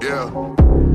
Yeah.